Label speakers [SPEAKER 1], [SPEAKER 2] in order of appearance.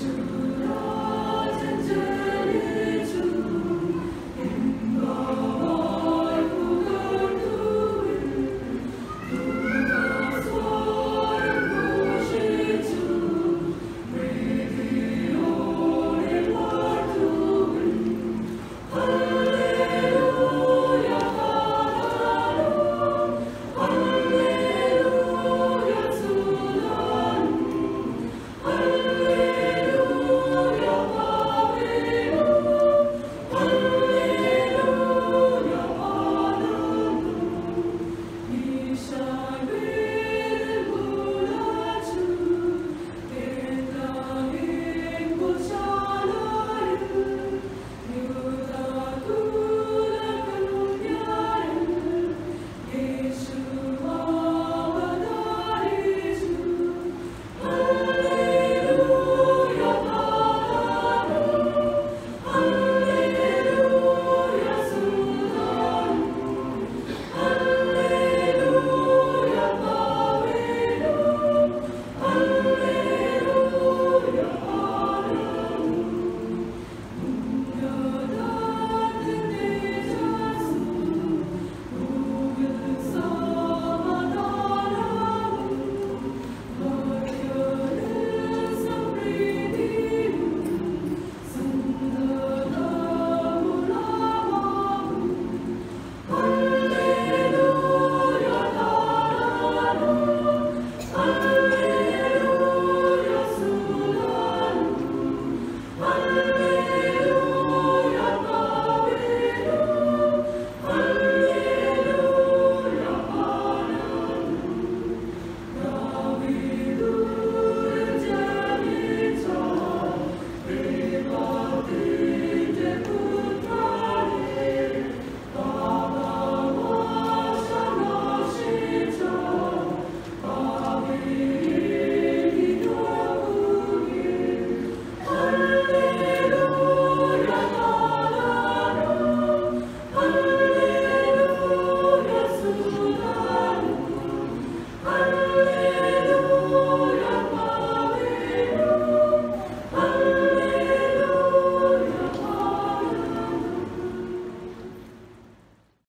[SPEAKER 1] to